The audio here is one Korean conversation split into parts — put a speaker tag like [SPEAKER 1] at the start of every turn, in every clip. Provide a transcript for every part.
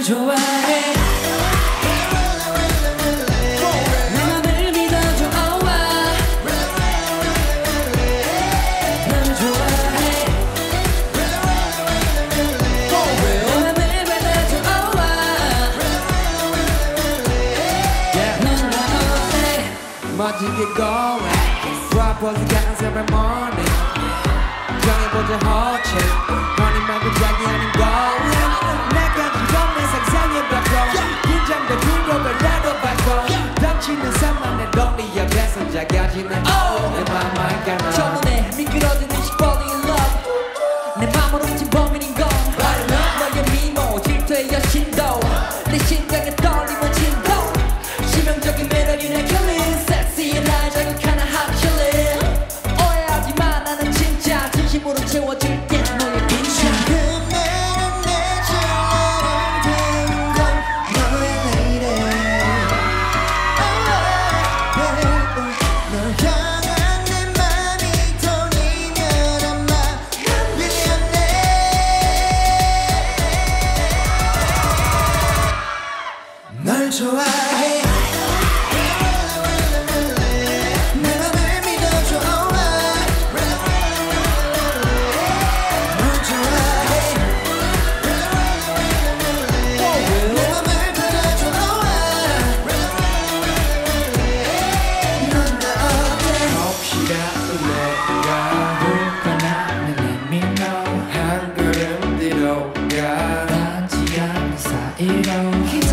[SPEAKER 1] 널 좋아해. 너만을 믿어줘 oh, 널 좋아해.
[SPEAKER 2] 너만을
[SPEAKER 1] 받아줘 oh, 넌나 어때?
[SPEAKER 2] 멋지게 go Drop was a gas every morning. 정해보자 허책. 널리의 배선자까지는 oh. 내 맘만 가나
[SPEAKER 3] 저문에 미끄러지는 식버디 love 내 맘으로 움직
[SPEAKER 4] 좋아해. 내 맘을
[SPEAKER 2] 해라.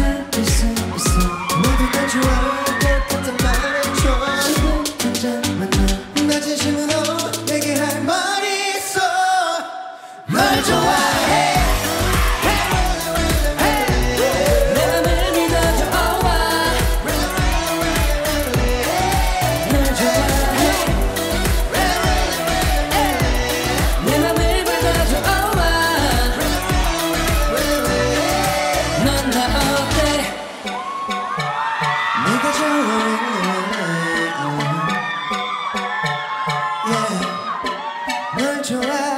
[SPEAKER 4] Yeah, learn to.